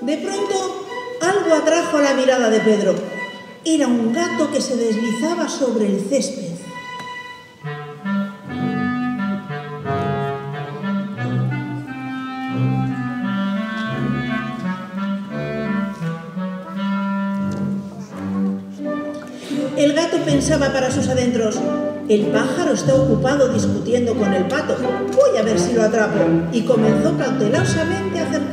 De pronto, algo atrajo la mirada de Pedro. Era un gato que se deslizaba sobre el césped. El gato pensaba para sus adentros, el pájaro está ocupado discutiendo con el pato, voy a ver si lo atrapo. Y comenzó cautelosamente a hacer